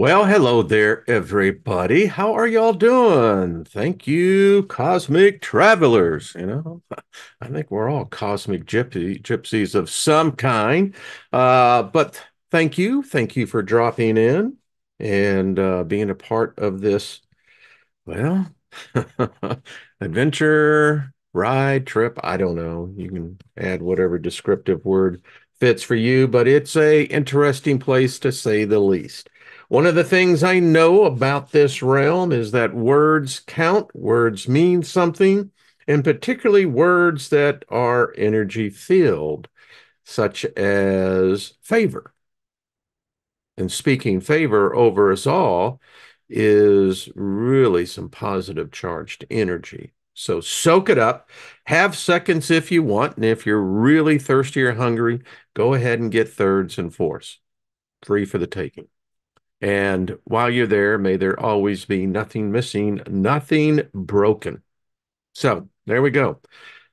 Well, hello there, everybody. How are y'all doing? Thank you, cosmic travelers. You know, I think we're all cosmic gypsy, gypsies of some kind. Uh, but thank you. Thank you for dropping in and uh, being a part of this, well, adventure, ride, trip. I don't know. You can add whatever descriptive word fits for you, but it's a interesting place to say the least. One of the things I know about this realm is that words count, words mean something, and particularly words that are energy filled, such as favor. And speaking favor over us all is really some positive charged energy. So soak it up. Have seconds if you want. And if you're really thirsty or hungry, go ahead and get thirds and fourths. Free for the taking. And while you're there, may there always be nothing missing, nothing broken. So there we go.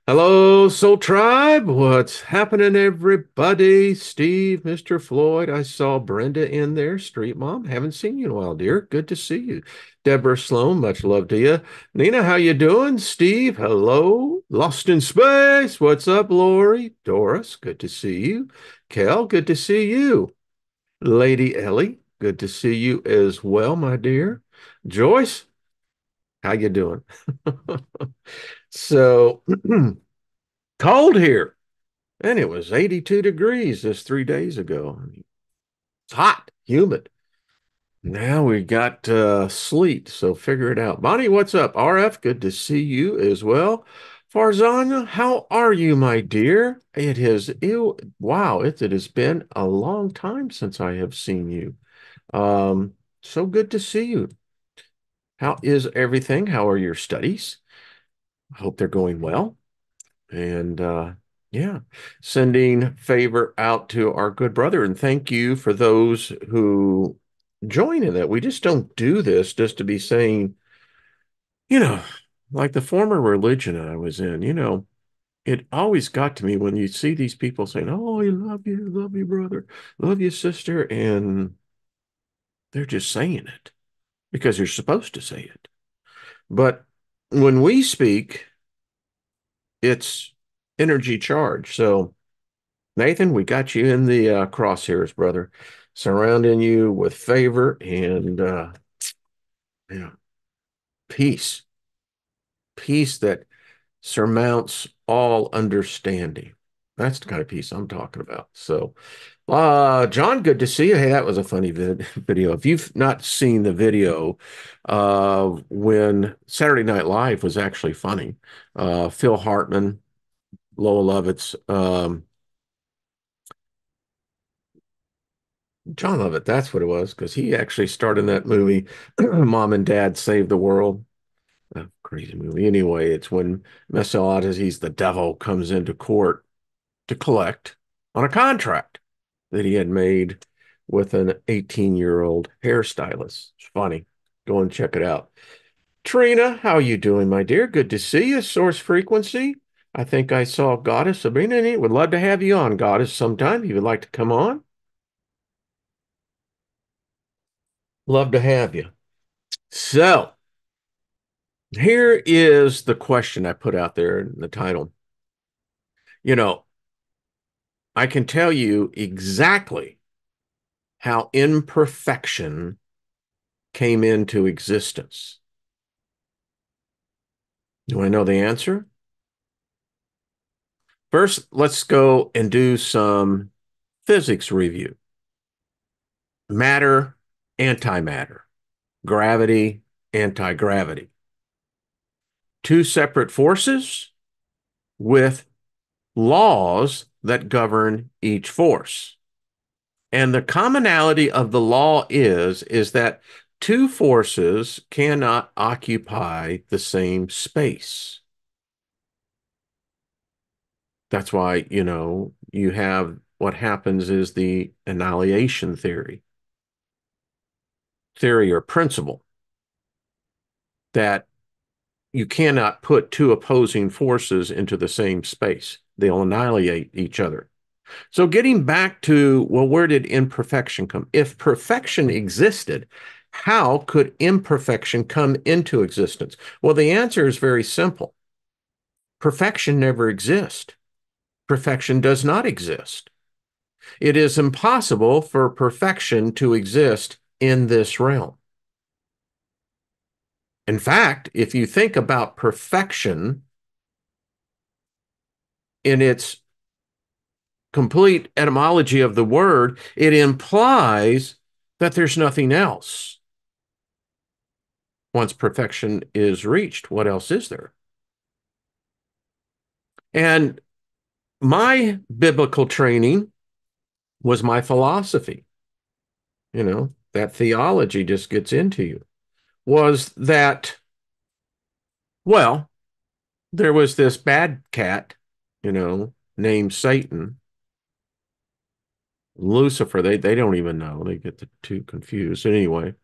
Hello, Soul Tribe. What's happening, everybody? Steve, Mr. Floyd. I saw Brenda in there. Street Mom. Haven't seen you in a while, dear. Good to see you. Deborah Sloan, much love to you. Nina, how you doing? Steve, hello. Lost in Space. What's up, Lori? Doris, good to see you. Kel, good to see you. Lady Ellie, Good to see you as well, my dear. Joyce, how you doing? so cold here. And it was 82 degrees just three days ago. It's hot, humid. Now we got uh, sleet, so figure it out. Bonnie, what's up? RF, good to see you as well. Farzana, how are you, my dear? It has, ew, wow, it, it has been a long time since I have seen you. Um, so good to see you. How is everything? How are your studies? I hope they're going well. And uh, yeah, sending favor out to our good brother. And thank you for those who join in that. We just don't do this just to be saying, you know, like the former religion I was in, you know, it always got to me when you see these people saying, Oh, I love you, love you, brother, love you, sister. And they're just saying it because you're supposed to say it. But when we speak, it's energy charge. So, Nathan, we got you in the uh, crosshairs, brother, surrounding you with favor and uh, yeah, peace, peace that surmounts all understanding. That's the kind of peace I'm talking about. So, uh, John, good to see you. Hey, that was a funny vid- video. If you've not seen the video, uh, when Saturday Night Live was actually funny, uh, Phil Hartman, Lola Lovitz, um, Jon Lovitz, that's what it was, because he actually starred in that movie, Mom and Dad Save the World. Crazy movie. Anyway, it's when Messiah, he's the devil, comes into court to collect on a contract that he had made with an 18 year old hairstylist. It's funny. Go and check it out. Trina, how you doing, my dear? Good to see you. Source frequency. I think I saw Goddess Sabrina. Would love to have you on, Goddess, sometime. If you would like to come on. Love to have you. So, here is the question I put out there in the title. You know, I can tell you exactly how imperfection came into existence. Do I know the answer? First, let's go and do some physics review. Matter, antimatter, gravity, anti gravity. Two separate forces with laws that govern each force. And the commonality of the law is is that two forces cannot occupy the same space. That's why, you know, you have what happens is the annihilation theory. Theory or principle that you cannot put two opposing forces into the same space. They'll annihilate each other. So, getting back to, well, where did imperfection come? If perfection existed, how could imperfection come into existence? Well, the answer is very simple perfection never exists, perfection does not exist. It is impossible for perfection to exist in this realm. In fact, if you think about perfection in its complete etymology of the word, it implies that there's nothing else. Once perfection is reached, what else is there? And my biblical training was my philosophy. You know, that theology just gets into you. Was that, well, there was this bad cat, you know, named Satan. Lucifer, they, they don't even know. They get the two confused. Anyway,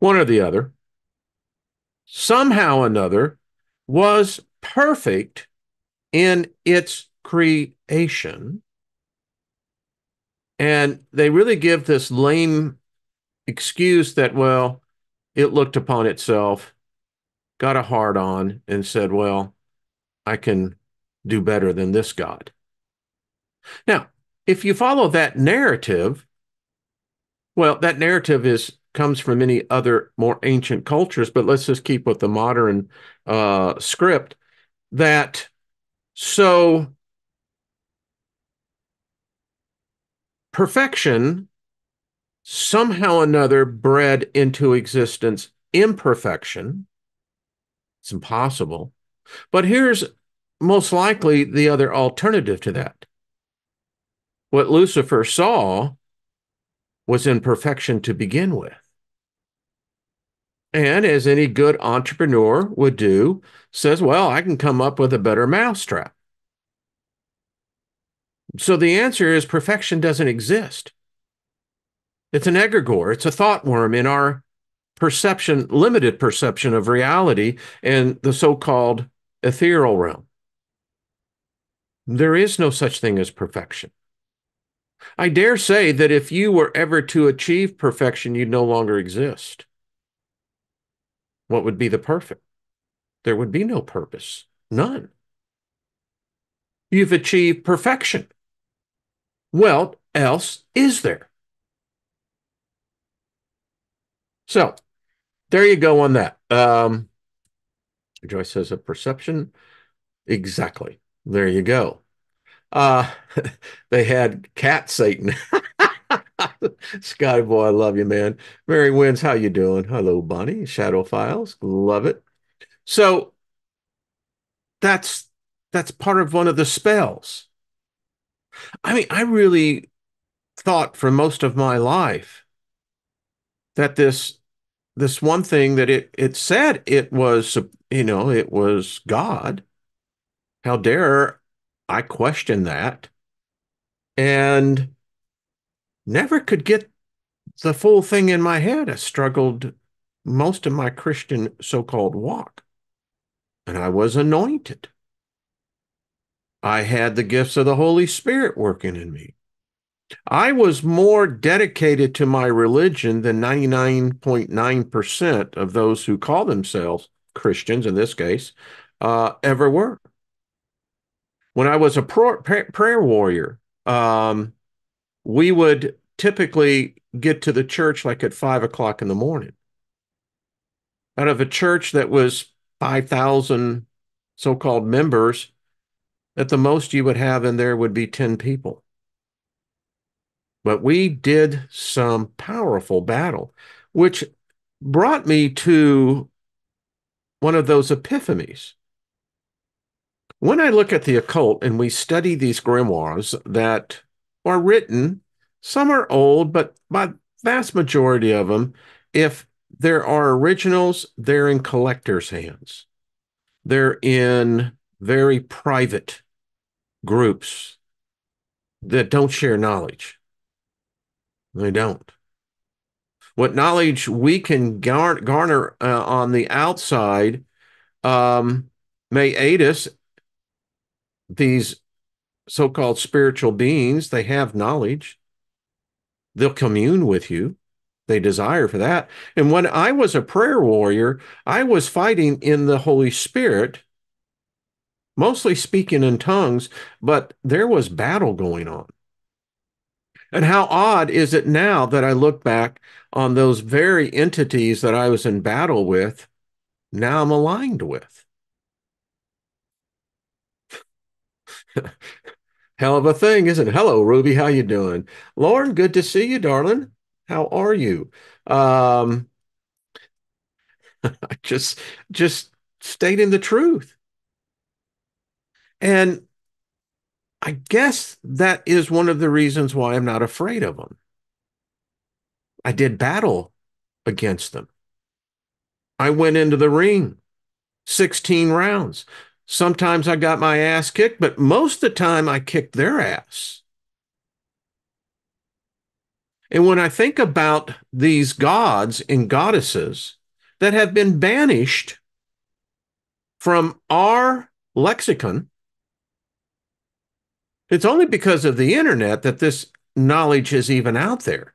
one or the other, somehow another, was perfect in its creation and they really give this lame excuse that, well, it looked upon itself, got a hard on, and said, well, I can do better than this God. Now, if you follow that narrative, well, that narrative is comes from many other more ancient cultures, but let's just keep with the modern uh, script that so perfection somehow another bred into existence imperfection. It's impossible. But here's most likely the other alternative to that. What Lucifer saw was imperfection to begin with. And as any good entrepreneur would do, says, well, I can come up with a better mousetrap. So the answer is perfection doesn't exist. It's an egregore, it's a thought worm in our perception, limited perception of reality and the so called ethereal realm. There is no such thing as perfection. I dare say that if you were ever to achieve perfection, you'd no longer exist. What would be the perfect? There would be no purpose, none. You've achieved perfection. What else is there? So there you go on that. Um, Joyce says a perception. Exactly. There you go. Uh, they had cat Satan. Scotty boy, I love you, man. Mary Wins, how you doing? Hello, Bonnie. Shadow Files, love it. So that's that's part of one of the spells. I mean, I really thought for most of my life that this this one thing that it it said it was you know it was God. How dare I question that? And never could get the full thing in my head. I struggled most of my Christian so-called walk. And I was anointed. I had the gifts of the Holy Spirit working in me. I was more dedicated to my religion than 99.9% of those who call themselves Christians, in this case, uh, ever were. When I was a pro- prayer warrior, um, we would typically get to the church like at five o'clock in the morning. Out of a church that was 5,000 so called members, at the most you would have in there would be 10 people. But we did some powerful battle, which brought me to one of those epiphanies. When I look at the occult and we study these grimoires that are written, some are old, but by vast majority of them, if there are originals, they're in collectors' hands. They're in very private groups that don't share knowledge. They don't. What knowledge we can gar- garner uh, on the outside um, may aid us. These so called spiritual beings, they have knowledge, they'll commune with you. They desire for that. And when I was a prayer warrior, I was fighting in the Holy Spirit, mostly speaking in tongues, but there was battle going on. And how odd is it now that I look back on those very entities that I was in battle with, now I'm aligned with? Hell of a thing, isn't it? Hello, Ruby. How you doing? Lauren, good to see you, darling. How are you? Um, just just stating the truth. And I guess that is one of the reasons why I'm not afraid of them. I did battle against them. I went into the ring 16 rounds. Sometimes I got my ass kicked, but most of the time I kicked their ass. And when I think about these gods and goddesses that have been banished from our lexicon, it's only because of the internet that this knowledge is even out there.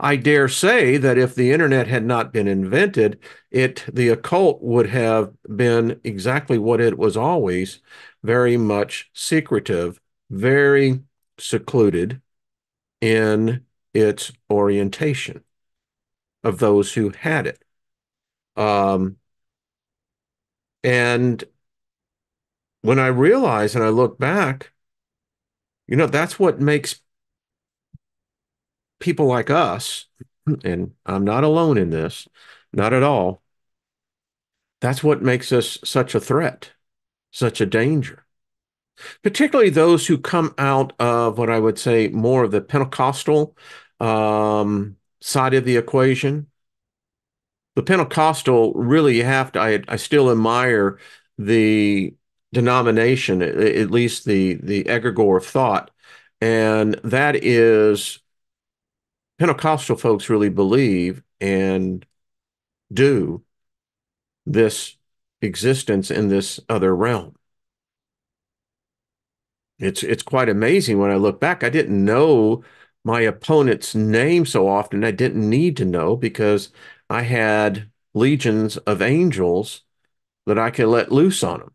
I dare say that if the internet had not been invented, it the occult would have been exactly what it was always, very much secretive, very secluded in its orientation of those who had it. Um, and when I realize and I look back, you know, that's what makes people like us, and I'm not alone in this, not at all. That's what makes us such a threat, such a danger. Particularly those who come out of what I would say more of the Pentecostal um, side of the equation. The Pentecostal really you have to. I, I still admire the denomination, at least the the egregore of thought, and that is Pentecostal folks really believe and do this existence in this other realm. It's it's quite amazing when I look back. I didn't know my opponent's name so often. I didn't need to know because I had legions of angels that I could let loose on them.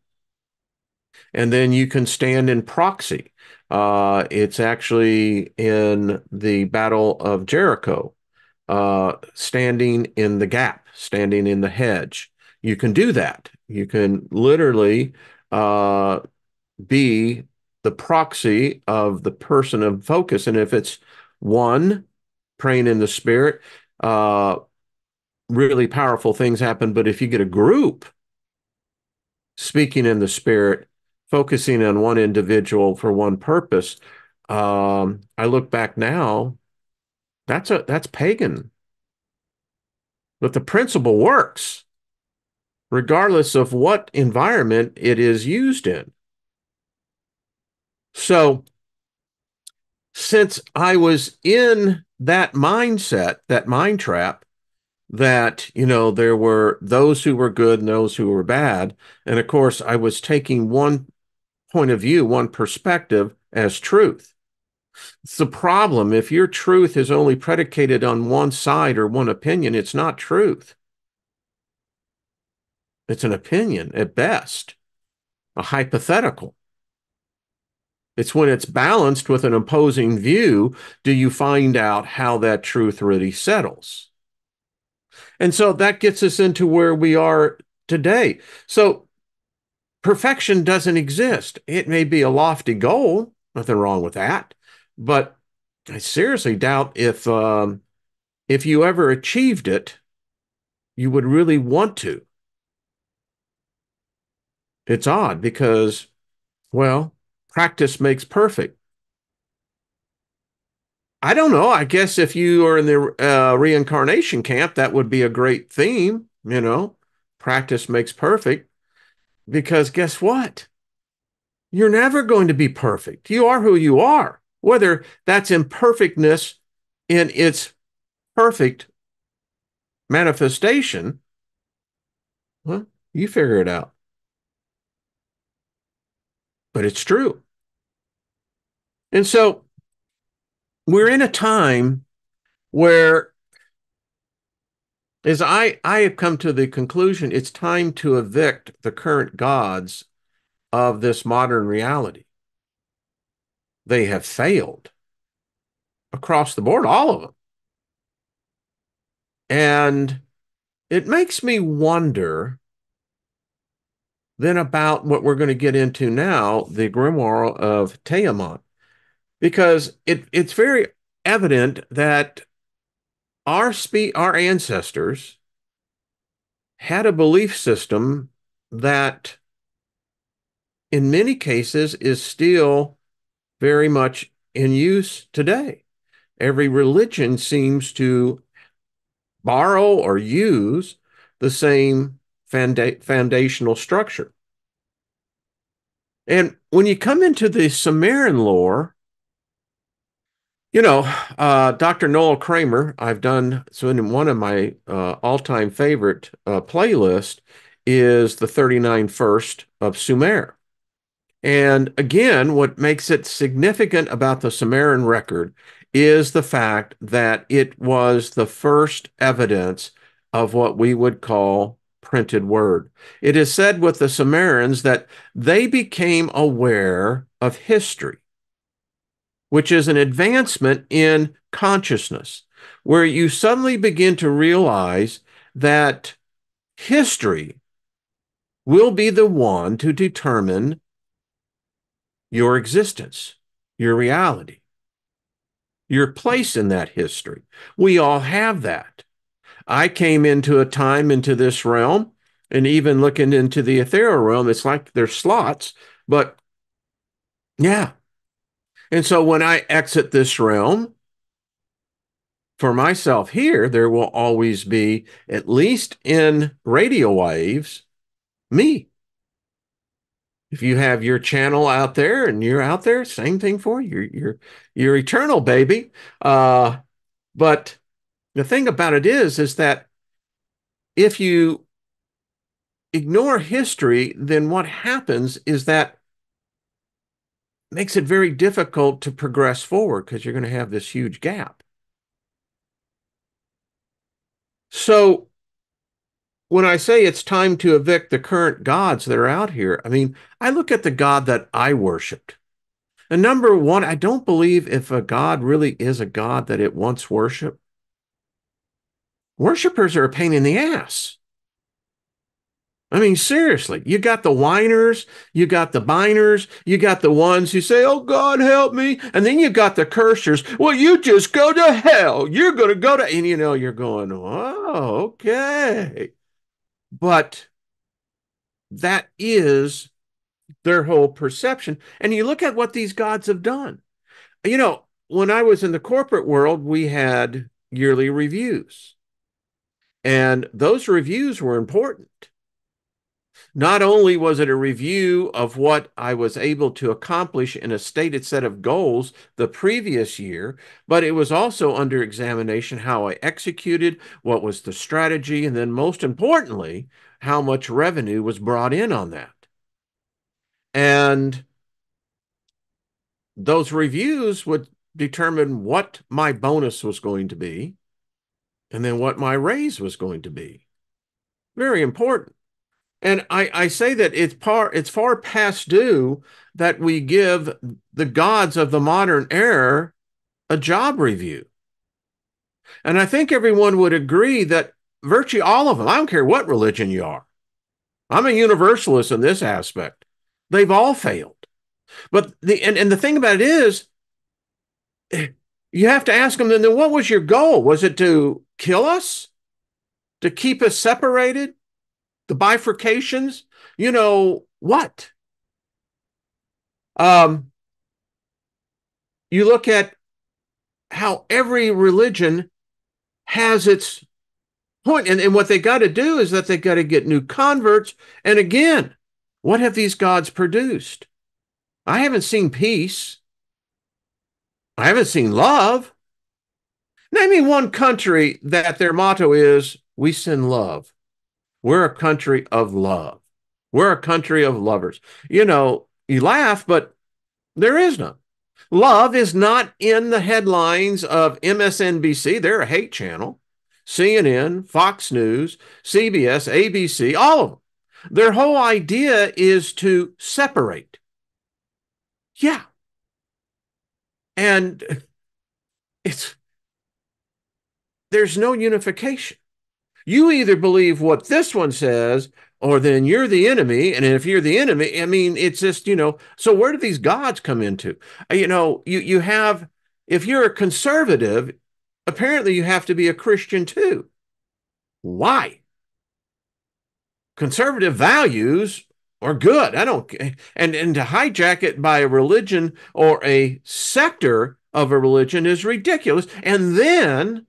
And then you can stand in proxy. Uh, it's actually in the Battle of Jericho, uh, standing in the gap, standing in the hedge. You can do that. You can literally uh, be the proxy of the person of focus. And if it's one praying in the spirit, uh, really powerful things happen. But if you get a group speaking in the spirit, focusing on one individual for one purpose, um, I look back now, that's a that's pagan. But the principle works, regardless of what environment it is used in. So, since I was in that mindset, that mind trap, that, you know, there were those who were good and those who were bad. And of course, I was taking one point of view, one perspective as truth. It's the problem. If your truth is only predicated on one side or one opinion, it's not truth. It's an opinion at best, a hypothetical. It's when it's balanced with an opposing view do you find out how that truth really settles. And so that gets us into where we are today. So perfection doesn't exist. It may be a lofty goal, nothing wrong with that, but I seriously doubt if um, if you ever achieved it, you would really want to. It's odd because, well, practice makes perfect. I don't know. I guess if you are in the uh, reincarnation camp, that would be a great theme, you know, practice makes perfect. Because guess what? You're never going to be perfect. You are who you are, whether that's imperfectness in its perfect manifestation. Well, you figure it out. But it's true. And so we're in a time where as I, I have come to the conclusion it's time to evict the current gods of this modern reality. They have failed across the board, all of them. And it makes me wonder then about what we're going to get into now, the grimoire of Tiamat, because it, it's very evident that our spe- our ancestors had a belief system that in many cases is still very much in use today. Every religion seems to borrow or use the same foundational structure. And when you come into the Sumerian lore, you know, uh, Dr. Noah Kramer, I've done so in one of my uh, all-time favorite uh, playlist is the 39 First of Sumer. And again, what makes it significant about the Sumerian record is the fact that it was the first evidence of what we would call printed word. It is said with the Sumerians that they became aware of history which is an advancement in consciousness, where you suddenly begin to realize that history will be the one to determine your existence, your reality, your place in that history. We all have that. I came into a time into this realm, and even looking into the ethereal realm, it's like there's slots, but yeah, and so when I exit this realm, for myself here, there will always be, at least in radio waves, me. If you have your channel out there and you're out there, same thing for you. You're you're, you're eternal, baby. Uh, but the thing about it is, is that if you ignore history, then what happens is that makes it very difficult to progress forward because you're going to have this huge gap. So when I say it's time to evict the current gods that are out here, I mean, I look at the God that I worshiped. And number one, I don't believe if a God really is a God that it once worshiped. Worshippers are a pain in the ass. I mean, seriously, you got the whiners, you got the biners, you got the ones who say, Oh, God, help me. And then you got the cursers. Well, you just go to hell. You're going to go to, and you know, you're going, Oh, okay. But that is their whole perception. And you look at what these gods have done. You know, when I was in the corporate world, we had yearly reviews, and those reviews were important not only was it a review of what I was able to accomplish in a stated set of goals the previous year, but it was also under examination how I executed, what was the strategy, and then most importantly, how much revenue was brought in on that. And those reviews would determine what my bonus was going to be and then what my raise was going to be. Very important. And I, I say that it's par it's far past due that we give the gods of the modern era a job review. And I think everyone would agree that virtually all of them, I don't care what religion you are, I'm a universalist in this aspect. They've all failed. But the and, and the thing about it is you have to ask them then, then what was your goal? Was it to kill us? To keep us separated? The bifurcations, you know what? Um, you look at how every religion has its point, and, and what they got to do is that they got to get new converts. And again, what have these gods produced? I haven't seen peace. I haven't seen love. Name me one country that their motto is we send love. We're a country of love. We're a country of lovers. You know, you laugh, but there is none. Love is not in the headlines of MSNBC. They're a hate channel. CNN, Fox News, CBS, ABC, all of them. Their whole idea is to separate. Yeah. And it's there's no unification. You either believe what this one says or then you're the enemy. And if you're the enemy, I mean, it's just, you know, so where do these gods come into? Uh, you know, you, you have, if you're a conservative, apparently you have to be a Christian too. Why? Conservative values are good. I don't, and, and to hijack it by a religion or a sector of a religion is ridiculous. And then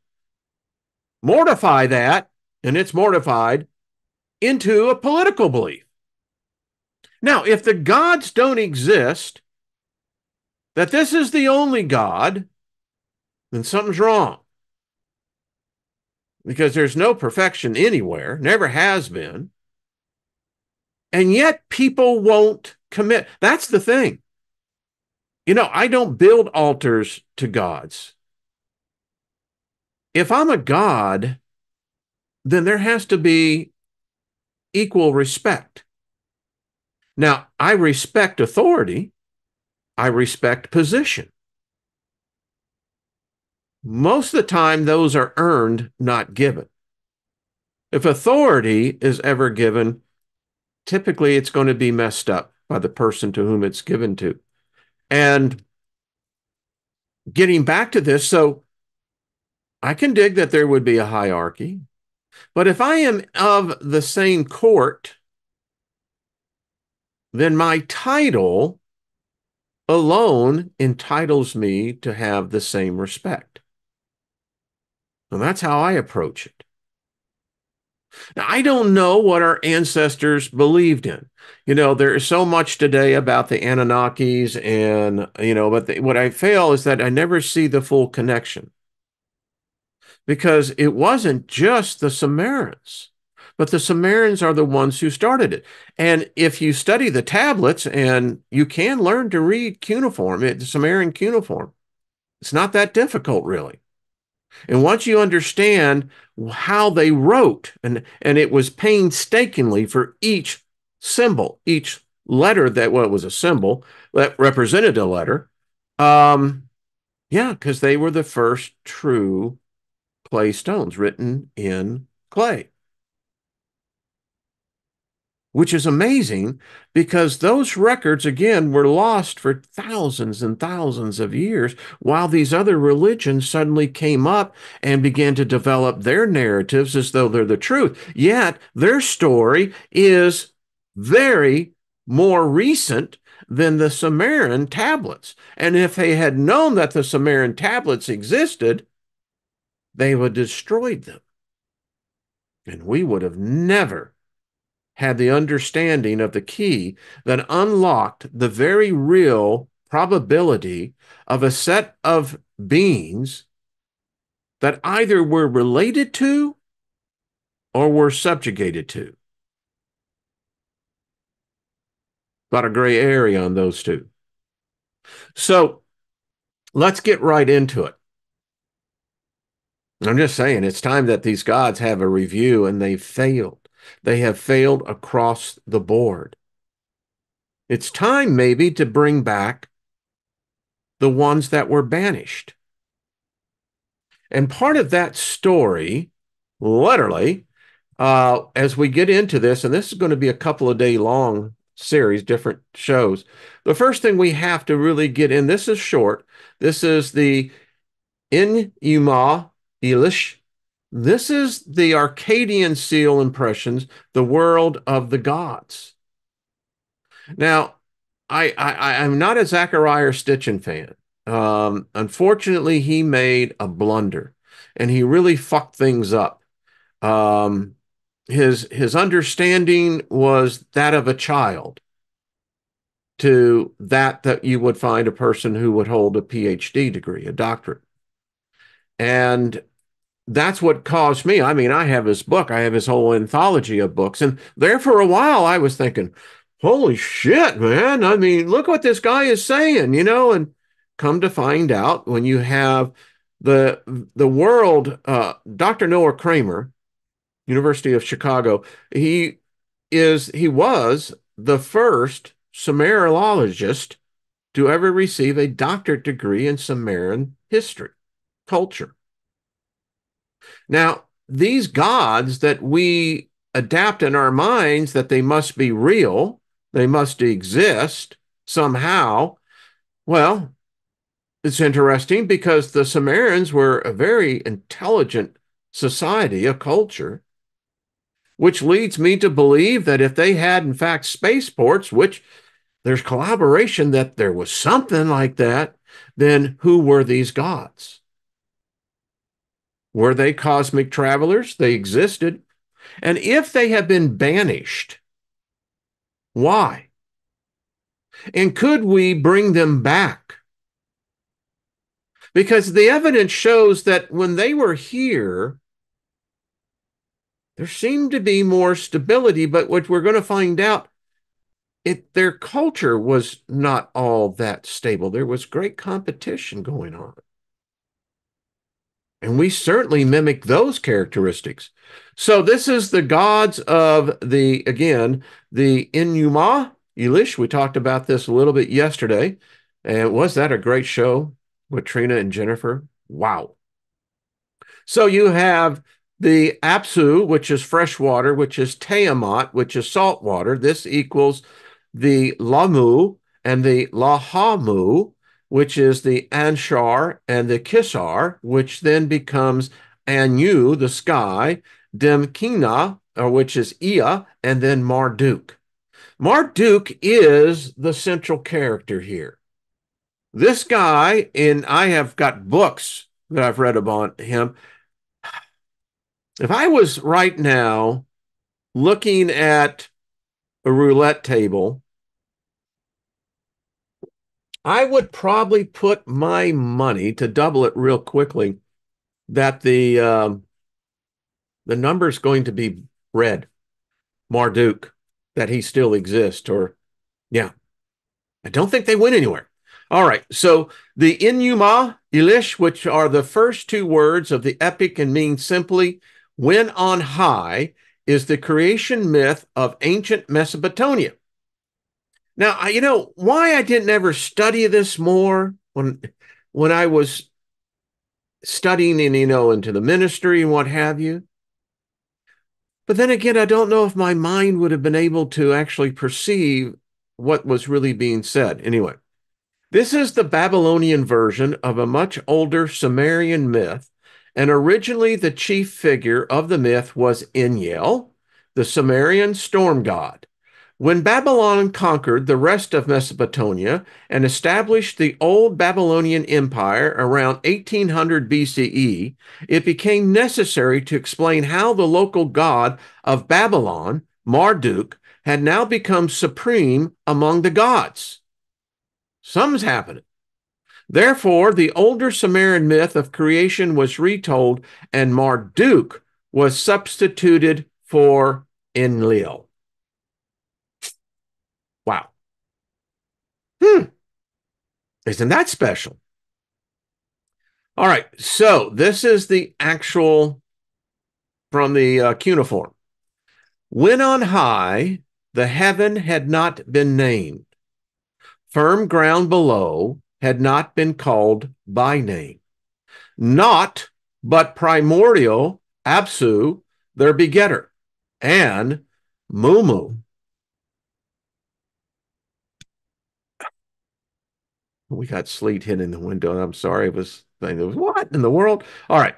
mortify that, and it's mortified into a political belief. Now, if the gods don't exist, that this is the only God, then something's wrong. Because there's no perfection anywhere, never has been. And yet people won't commit. That's the thing. You know, I don't build altars to gods. If I'm a god, then there has to be equal respect. Now, I respect authority, I respect position. Most of the time, those are earned, not given. If authority is ever given, typically it's going to be messed up by the person to whom it's given to. And getting back to this, so I can dig that there would be a hierarchy. But if I am of the same court, then my title alone entitles me to have the same respect. And that's how I approach it. Now, I don't know what our ancestors believed in. You know, there is so much today about the Anunnakis, and, you know, but the, what I fail is that I never see the full connection because it wasn't just the Sumerians, but the Sumerians are the ones who started it. And if you study the tablets, and you can learn to read cuneiform, the Sumerian cuneiform, it's not that difficult, really. And once you understand how they wrote, and, and it was painstakingly for each symbol, each letter that well, it was a symbol that represented a letter. Um, yeah, because they were the first true clay stones written in clay. Which is amazing because those records, again, were lost for thousands and thousands of years while these other religions suddenly came up and began to develop their narratives as though they're the truth. Yet their story is very more recent than the Sumerian tablets. And if they had known that the Sumerian tablets existed, they would have destroyed them. And we would have never had the understanding of the key that unlocked the very real probability of a set of beings that either were related to or were subjugated to. A gray area on those two. So let's get right into it. I'm just saying, it's time that these gods have a review and they've failed. They have failed across the board. It's time, maybe, to bring back the ones that were banished. And part of that story, literally, uh, as we get into this, and this is going to be a couple of day long series, different shows. The first thing we have to really get in, this is short. This is the Enuma Elish. This is the Akkadian seal impressions, the world of the gods. Now, I, I I'm not a Zecharia Sitchin fan. Um, unfortunately, he made a blunder, and he really fucked things up. Um, his his understanding was that of a child to that that you would find a person who would hold a PhD degree, a doctorate. And that's what caused me. I mean, I have his book, I have his whole anthology of books. And there for a while, I was thinking, holy shit, man. I mean, look what this guy is saying, you know? And come to find out when you have the the world uh, dr noah kramer university of chicago he is he was the first Sumeriologist to ever receive a doctorate degree in Sumerian history, culture. Now, these gods that we adapt in our minds that they must be real, they must exist somehow. Well, it's interesting because the Sumerians were a very intelligent society, a culture, which leads me to believe that if they had, in fact, spaceports, which there's collaboration that there was something like that, then who were these gods? Were they cosmic travelers? They existed. And if they have been banished, why? And could we bring them back? Because the evidence shows that when they were here, there seemed to be more stability, but what we're going to find out, it their culture was not all that stable. There was great competition going on. And we certainly mimic those characteristics. So this is the gods of the, again, the Enuma Elish. We talked about this a little bit yesterday. And was that a great show with Trina and Jennifer? Wow. So you have the Apsu, which is fresh water, which is Tiamat, which is salt water. This equals the Lahmu and the Lahamu, which is the Anshar and the Kishar, which then becomes Anu, the sky, Damkina, uh, which is Ea, and then Marduk. Marduk is the central character here. This guy, and I have got books that I've read about him, if I was right now looking at a roulette table, I would probably put my money to double it real quickly that the um, the number is going to be red, Marduk, that he still exists, or yeah, I don't think they went anywhere. All right, so the Enuma Elish, which are the first two words of the epic and mean simply when on high is the creation myth of ancient Mesopotamia. Now, you know why I didn't ever study this more when when I was studying and you know into the ministry and what have you. But then again, I don't know if my mind would have been able to actually perceive what was really being said. Anyway, this is the Babylonian version of a much older Sumerian myth and originally, the chief figure of the myth was Enlil, the Sumerian storm god. When Babylon conquered the rest of Mesopotamia and established the old Babylonian Empire around 1800 BCE, it became necessary to explain how the local god of Babylon, Marduk, had now become supreme among the gods. Something's happening. Therefore, the older Sumerian myth of creation was retold, and Marduk was substituted for Enlil. Wow. Hmm. Isn't that special? All right. So this is the actual from the uh, cuneiform. When on high, the heaven had not been named. Firm ground below, had not been called by name. Not, but primordial, Absu, their begetter, and Mummu. We got sleet hitting the window. I'm sorry. It was, it was what in the world? All right.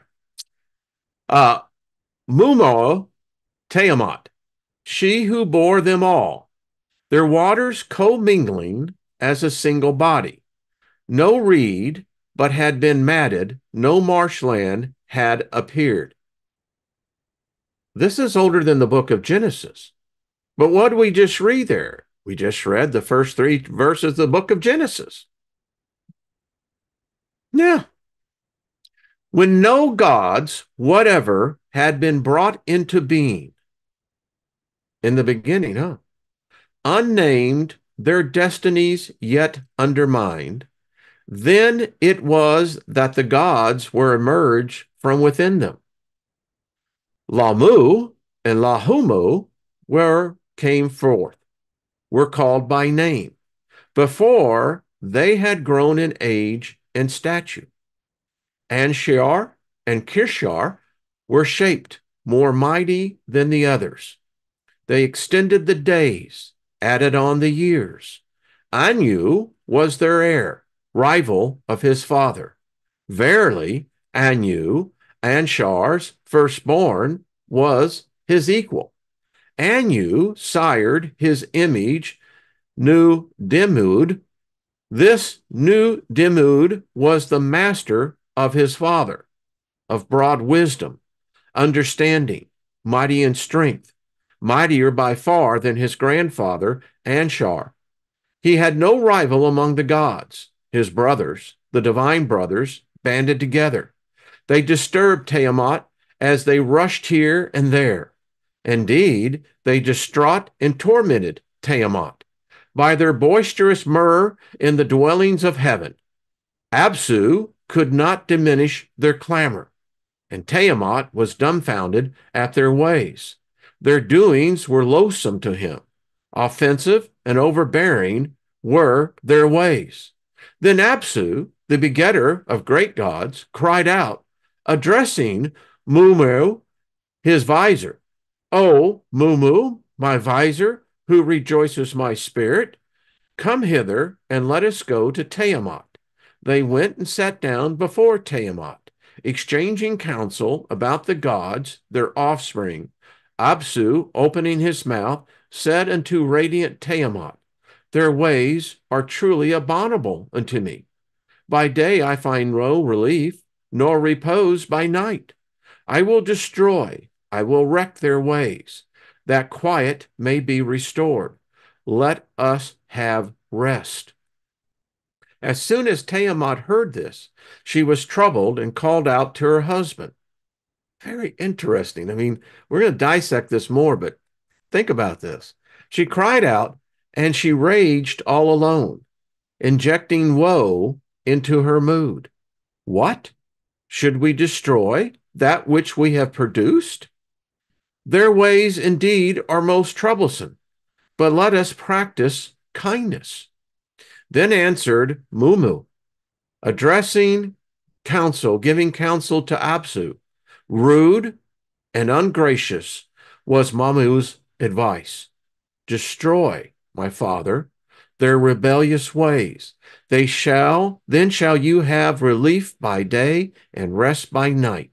Uh, Mummu, Tiamat, she who bore them all, their waters commingling as a single body. No reed, but had been matted, no marshland had appeared. This is older than the book of Genesis. But what do we just read there? We just read the first three verses of the book of Genesis. Yeah. When no gods, whatever, had been brought into being in the beginning, huh? Unnamed, their destinies yet undermined, Then it was that the gods were emerged from within them. Lahmu and Lahamu were came forth, were called by name, before they had grown in age and stature. Anshar and Kishar were shaped more mighty than the others. They extended the days, added on the years. Anu was their heir, rival of his father. Verily, Anu, Anshar's firstborn, was his equal. Anu sired his image, Nu Dimud. This new Dimud was the master of his father, of broad wisdom, understanding, mighty in strength, mightier by far than his grandfather, Anshar. He had no rival among the gods. His brothers, the divine brothers, banded together. They disturbed Tiamat as they rushed here and there. Indeed, they distraught and tormented Tiamat by their boisterous myrrh in the dwellings of heaven. Absu could not diminish their clamor, and Tiamat was dumbfounded at their ways. Their doings were loathsome to him. Offensive and overbearing were their ways. Then Absu, the begetter of great gods, cried out, addressing Mummu, his visor, O Mummu, my visor, who rejoices my spirit, come hither and let us go to Tiamat. They went and sat down before Tiamat, exchanging counsel about the gods, their offspring, Apsu, opening his mouth, said unto radiant Tiamat, Their ways are truly abominable unto me. By day I find no relief, nor repose by night. I will destroy, I will wreck their ways, that quiet may be restored. Let us have rest. As soon as Tiamat heard this, she was troubled and called out to her husband. Very interesting. I mean, we're going to dissect this more, but think about this. She cried out and she raged all alone, injecting woe into her mood. What? Should we destroy that which we have produced? Their ways indeed are most troublesome, but let us practice kindness. Then answered Mummu, addressing counsel, giving counsel to Apsu. Rude and ungracious was Mummu's advice. Destroy, my father, their rebellious ways. They shall, then shall you have relief by day and rest by night.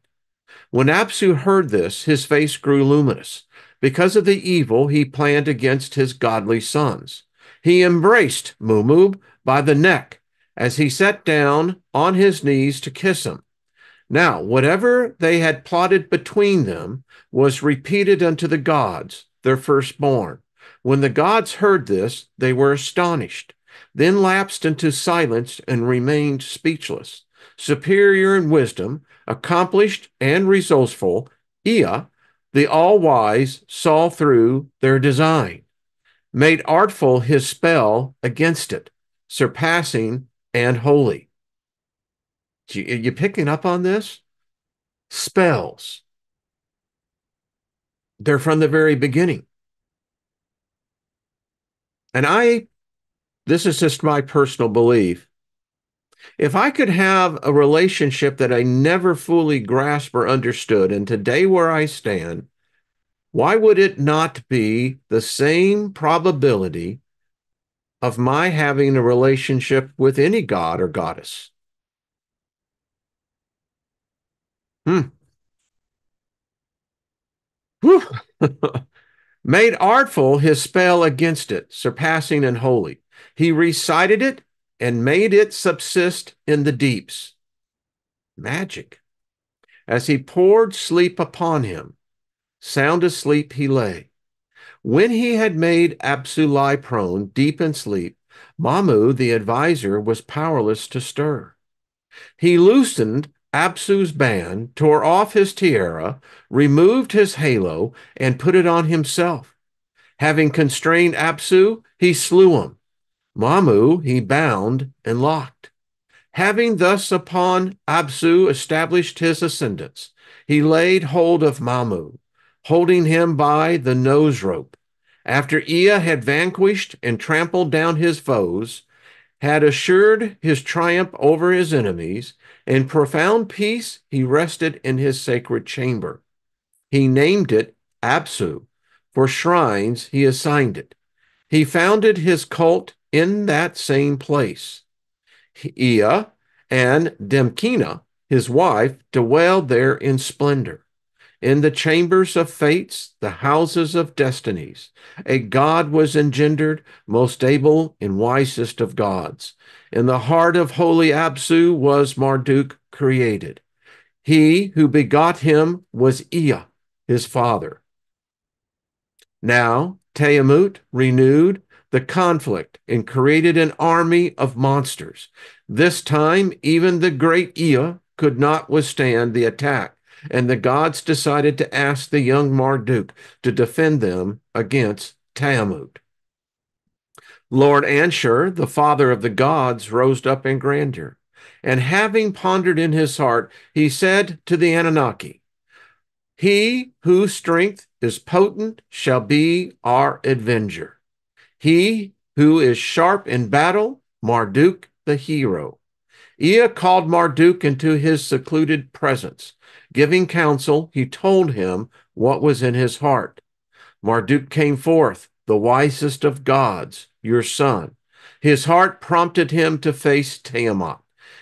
When Apsu heard this, his face grew luminous because of the evil he planned against his godly sons. He embraced Mummu by the neck as he sat down on his knees to kiss him. Now, whatever they had plotted between them was repeated unto the gods, their firstborn. When the gods heard this, they were astonished, then lapsed into silence and remained speechless. Superior in wisdom, accomplished and resourceful, Ea, the all wise, saw through their design, made artful his spell against it, surpassing and holy. Are you picking up on this? Spells. They're from the very beginning. And I, this is just my personal belief. If I could have a relationship that I never fully grasped or understood, and today where I stand, why would it not be the same probability of my having a relationship with any god or goddess? Hmm. Made artful his spell against it, surpassing and holy. He recited it and made it subsist in the deeps. Magic. As he poured sleep upon him, sound asleep he lay. When he had made Apsu lie prone, deep in sleep, Mummu, the adviser, was powerless to stir. He loosened Absu's band, tore off his tiara, removed his halo, and put it on himself. Having constrained Absu, he slew him. Mummu he bound and locked. Having thus upon Absu established his ascendance, he laid hold of Mummu, holding him by the nose rope. After Ea had vanquished and trampled down his foes, had assured his triumph over his enemies, in profound peace he rested in his sacred chamber. He named it Absu, for shrines he assigned it. He founded his cult in that same place. Ea and Damkina, his wife, dwelled there in splendor. In the chambers of fates, the houses of destinies, a God was engendered, most able and wisest of gods. In the heart of holy Absu was Marduk created. He who begot him was Ea, his father. Now, Tiamat renewed the conflict and created an army of monsters. This time, even the great Ea could not withstand the attack, and the gods decided to ask the young Marduk to defend them against Tiamat. Lord Anshar, the father of the gods, rose up in grandeur, and having pondered in his heart, he said to the Anunnaki, He whose strength is potent shall be our avenger. He who is sharp in battle, Marduk the hero. Ea called Marduk into his secluded presence. Giving counsel, he told him what was in his heart. Marduk came forth, the wisest of gods, your son. His heart prompted him to face Tiamat.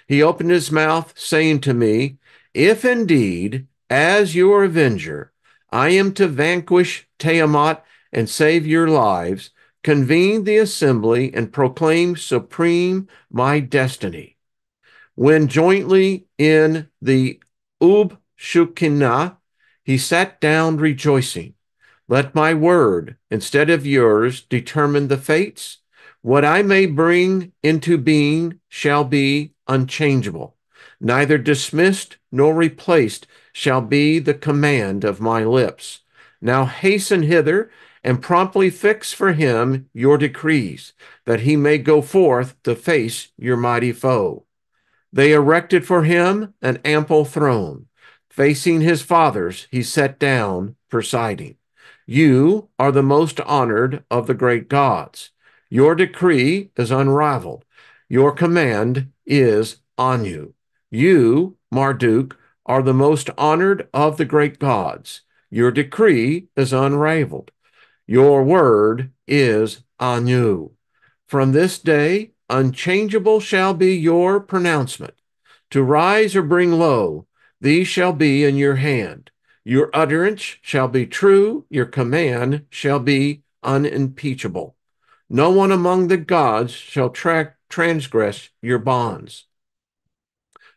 He opened his mouth, saying to me, If indeed, as your avenger, I am to vanquish Tiamat and save your lives, convene the assembly and proclaim supreme my destiny. When jointly in the Ub Shukina, he sat down rejoicing. Let my word, instead of yours, determine the fates. What I may bring into being shall be unchangeable. Neither dismissed nor replaced shall be the command of my lips. Now hasten hither and promptly fix for him your decrees, that he may go forth to face your mighty foe. They erected for him an ample throne. Facing his fathers, he sat down, presiding. You are the most honored of the great gods. Your decree is unrivaled. Your command is Anu. You, Marduk, are the most honored of the great gods. Your decree is unrivaled. Your word is Anu. From this day, unchangeable shall be your pronouncement. To rise or bring low, these shall be in your hand. Your utterance shall be true, your command shall be unimpeachable. No one among the gods shall tra- transgress your bonds.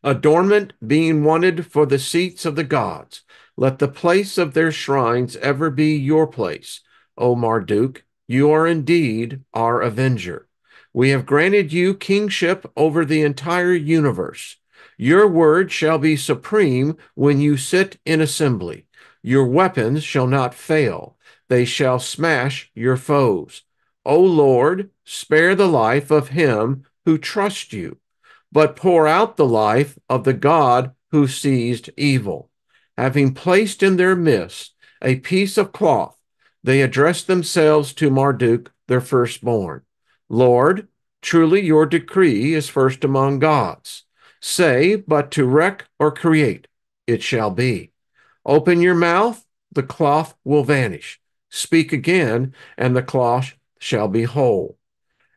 Adornment being wanted for the seats of the gods, let the place of their shrines ever be your place O Marduk, you are indeed our avenger. We have granted you kingship over the entire universe. Your word shall be supreme when you sit in assembly. Your weapons shall not fail. They shall smash your foes. O Lord, spare the life of him who trusts you, but pour out the life of the God who seized evil. Having placed in their midst a piece of cloth they addressed themselves to Marduk, their firstborn. Lord, truly your decree is first among gods. Say, but to wreck or create, it shall be. Open your mouth, the cloth will vanish. Speak again, and the cloth shall be whole.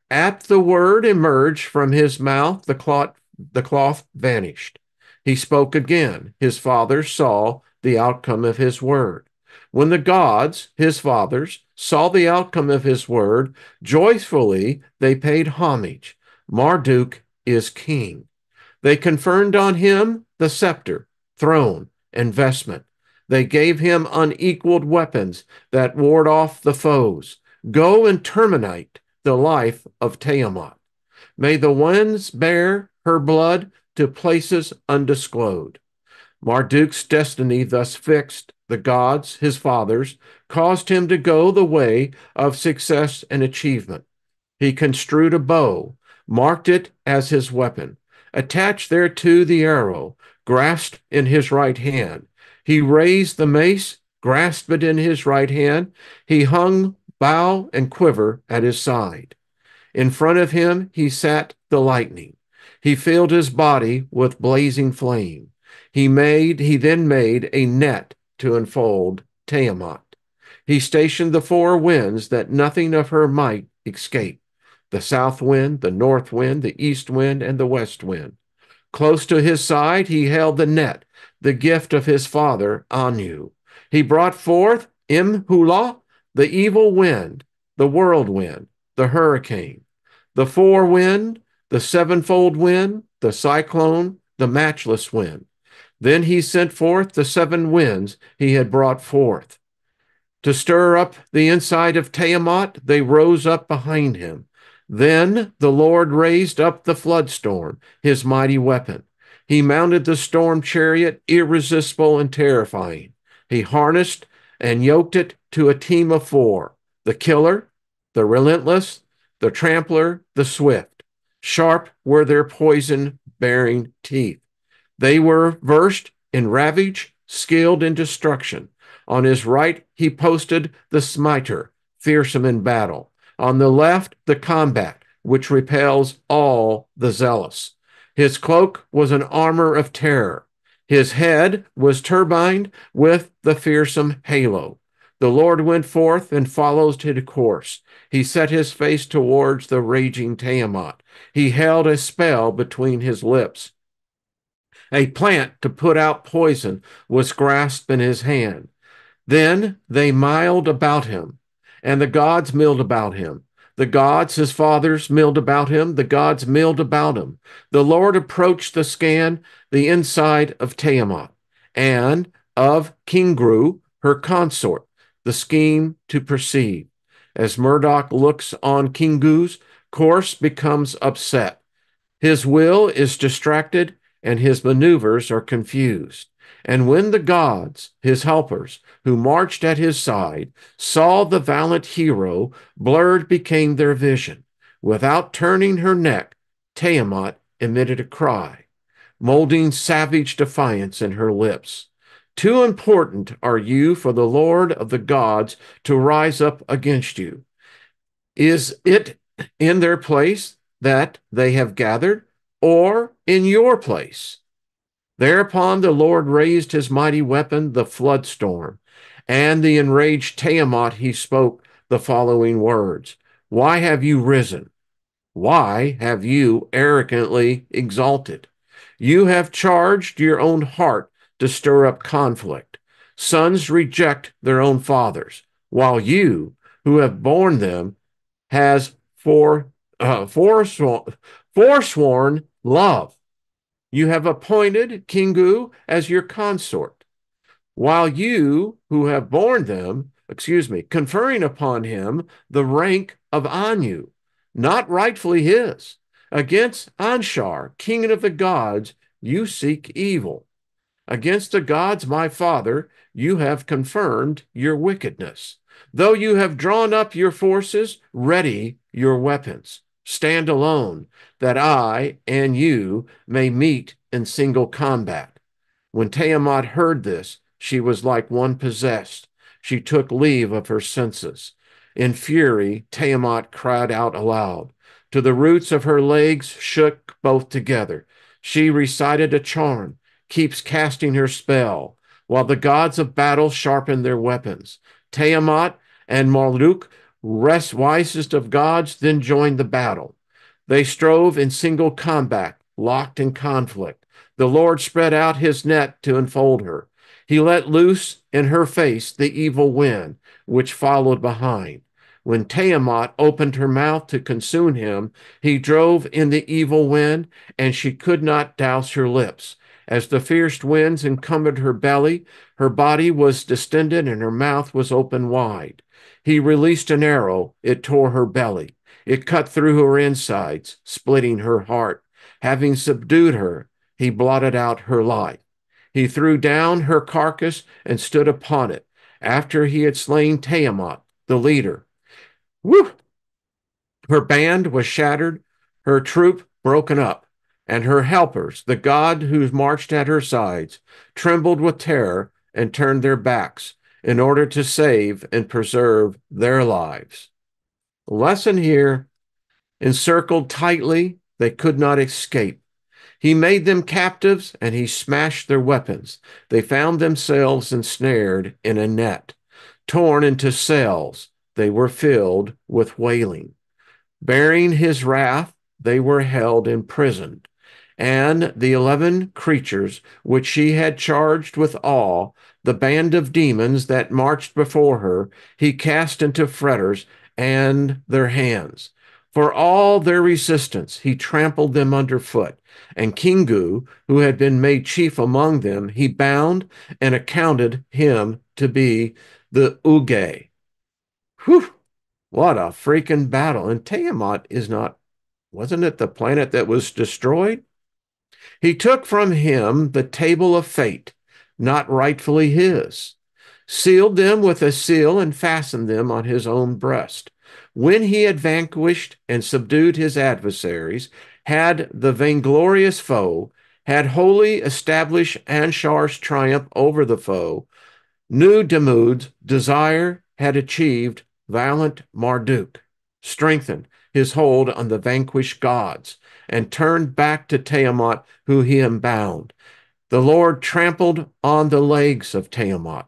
At the word emerged from his mouth, the cloth, the cloth vanished. He spoke again. His father saw the outcome of his word. When the gods, his fathers, saw the outcome of his word, joyfully they paid homage. Marduk is king. They conferred on him the scepter, throne, and vestment. They gave him unequaled weapons that ward off the foes. Go and terminate the life of Tiamat. May the winds bear her blood to places undisclosed. Marduk's destiny thus fixed, the gods, his fathers, caused him to go the way of success and achievement. He construed a bow, marked it as his weapon. attached thereto the arrow, grasped in his right hand. He raised the mace, grasped it in his right hand. He hung bow and quiver at his side. In front of him he sat the lightning. He filled his body with blazing flame. He made, he then made a net to enfold Tiamat. He stationed the four winds that nothing of her might escape the south wind, the north wind, the east wind, and the west wind. Close to his side, he held the net, the gift of his father, Anu. He brought forth Imhullu, the evil wind, the whirlwind, the hurricane, the four wind, the sevenfold wind, the cyclone, the matchless wind. Then he sent forth the seven winds he had brought forth. To stir up the inside of Tiamat, they rose up behind him. Then the Lord raised up the flood storm, his mighty weapon. He mounted the storm chariot, irresistible and terrifying. He harnessed and yoked it to a team of four the killer, the relentless, the trampler, the swift. Sharp were their poison bearing teeth. They were versed in ravage, skilled in destruction. On his right, he posted the smiter, fearsome in battle. On the left, the combat, which repels all the zealous. His cloak was an armor of terror. His head was turbined with the fearsome halo. The Lord went forth and followed his course. He set his face towards the raging Tiamat. He held a spell between his lips. A plant to put out poison was grasped in his hand. Then they miled about him, and the gods milled about him. The gods, his fathers, milled about him. The gods milled about him. The Lord approached the scan, the inside of Tiamat, and of Kingu, her consort, the scheme to perceive. As Marduk looks on Kingu's course becomes upset. His will is distracted and his maneuvers are confused. And when the gods, his helpers, who marched at his side, saw the valiant hero, blurred became their vision. Without turning her neck, Tiamat emitted a cry, molding savage defiance in her lips. Too important are you for the Lord of the gods to rise up against you. Is it in their place that they have gathered, or in your place? Thereupon the Lord raised his mighty weapon, the flood storm, and the enraged Tiamat he spoke the following words Why have you risen? Why have you arrogantly exalted? You have charged your own heart to stir up conflict. Sons reject their own fathers, while you, who have borne them, has for, uh, forsworn love. You have appointed Kingu as your consort, while you, who have borne them, excuse me, conferring upon him the rank of Anu, not rightfully his. Against Anshar, king of the gods, you seek evil. Against the gods, my father, you have confirmed your wickedness. Though you have drawn up your forces, ready your weapons. Stand alone, that I and you may meet in single combat. When Tiamat heard this, she was like one possessed. She took leave of her senses. In fury, Tiamat cried out aloud. To the roots of her legs shook both together. She recited a charm, keeps casting her spell, while the gods of battle sharpen their weapons. Tiamat and Marduk rest wisest of gods, then joined the battle. They strove in single combat, locked in conflict. The Lord spread out his net to enfold her. He let loose in her face the evil wind, which followed behind. When Tiamat opened her mouth to consume him, he drove in the evil wind, and she could not douse her lips. As the fierce winds encumbered her belly, her body was distended and her mouth was open wide. He released an arrow, it tore her belly. It cut through her insides, splitting her heart. Having subdued her, he blotted out her life. He threw down her carcass and stood upon it after he had slain Tiamat, the leader. Woo! Her band was shattered, her troop broken up. and her helpers, the God who marched at her sides, trembled with terror and turned their backs in order to save and preserve their lives. The lesson here encircled tightly, they could not escape. He made them captives and he smashed their weapons. They found themselves ensnared in a net. Torn into cells, they were filled with wailing. Bearing his wrath, they were held imprisoned. And the eleven creatures which she had charged with awe, the band of demons that marched before her, he cast into fetters and their hands. For all their resistance, he trampled them underfoot. And Kingu, who had been made chief among them, he bound and accounted him to be the Uge. Whew! What a freaking battle. And Tiamat is not, wasn't it the planet that was destroyed? He took from him the table of fate, not rightfully his, sealed them with a seal, and fastened them on his own breast. When he had vanquished and subdued his adversaries, had the vainglorious foe, had wholly established Anshar's triumph over the foe, Nudimmud's desire had achieved valiant Marduk, strengthened his hold on the vanquished gods, and turned back to Tiamat, who he bound. The Lord trampled on the legs of Tiamat.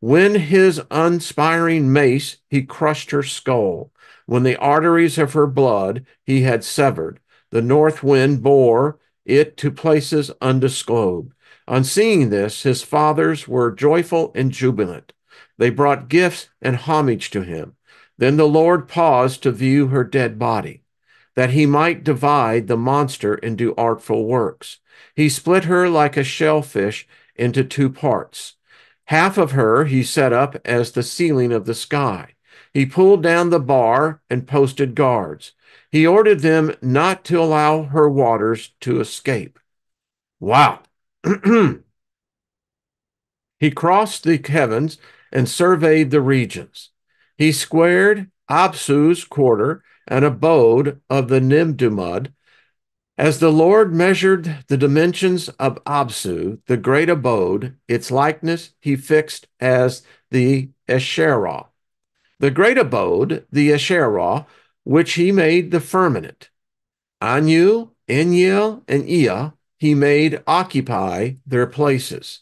When his unspiring mace he crushed her skull, when the arteries of her blood he had severed, the north wind bore it to places undisclosed. On seeing this, his fathers were joyful and jubilant. They brought gifts and homage to him. Then the Lord paused to view her dead body, that he might divide the monster into artful works. He split her like a shellfish into two parts. Half of her he set up as the ceiling of the sky he pulled down the bar and posted guards. He ordered them not to allow her waters to escape. Wow. he crossed the heavens and surveyed the regions. He squared Absu's quarter and abode of the Nimdumud. As the Lord measured the dimensions of Absu, the great abode, its likeness he fixed as the Esharra the great abode, the Esharra, which he made the firmament. Anu, Enlil, and Ea he made occupy their places.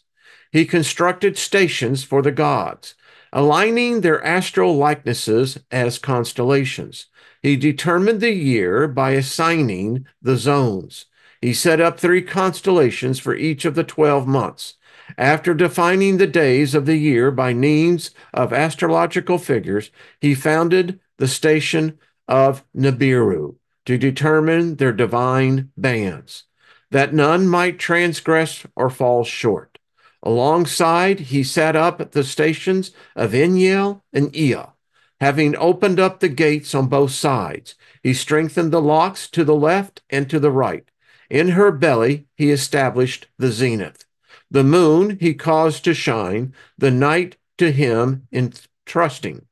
He constructed stations for the gods, aligning their astral likenesses as constellations. He determined the year by assigning the zones. He set up three constellations for each of the 12 months. After defining the days of the year by names of astrological figures, he founded the station of Nibiru to determine their divine bands, that none might transgress or fall short. Alongside, he set up the stations of Enlil and Ea. Having opened up the gates on both sides, he strengthened the locks to the left and to the right. In her belly, he established the zenith. The moon he caused to shine, the night to him entrusting.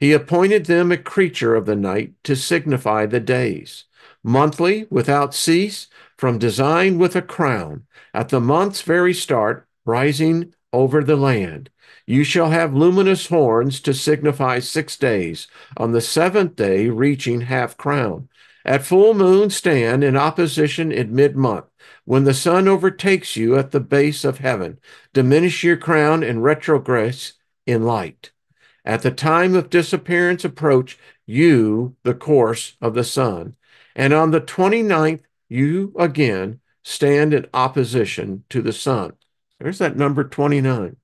He appointed them a creature of the night to signify the days. Monthly, without cease, from design with a crown, at the month's very start, rising over the land. You shall have luminous horns to signify six days, on the seventh day reaching half crown. At full moon, stand in opposition in mid month. When the sun overtakes you at the base of heaven, diminish your crown and retrogress in light. At the time of disappearance approach, you the course of the sun. And on the 29th, you again stand in opposition to the sun. There's that number 29.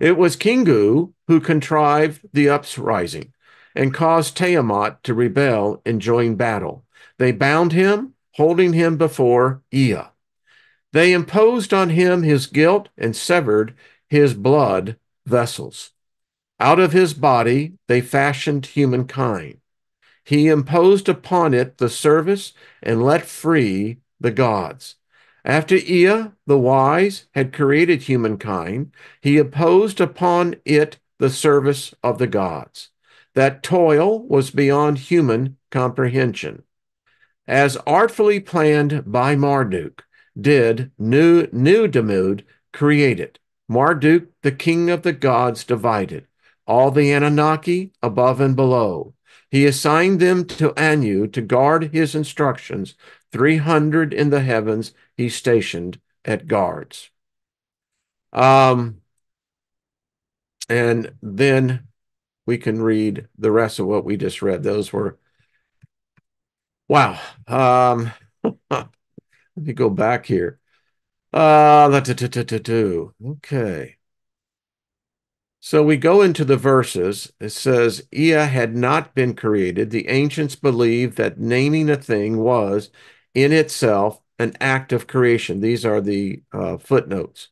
It was Kingu who contrived the uprising and caused Tiamat to rebel and join battle. They bound him, holding him before Ea. They imposed on him his guilt and severed his blood vessels. Out of his body they fashioned humankind. He imposed upon it the service and let free the gods. After Ea, the wise, had created humankind, he imposed upon it the service of the gods. That toil was beyond human comprehension. As artfully planned by Marduk, did Nu Nudimmud create it. Marduk, the king of the gods, divided all the Anunnaki above and below. He assigned them to Anu to guard his instructions. 300 in the heavens he stationed at guards. Um, and then we can read the rest of what we just read. Those were, wow. Um, let me go back here. Uh, okay. So we go into the verses. It says, Ea had not been created. The ancients believed that naming a thing was in itself an act of creation. These are the uh, footnotes.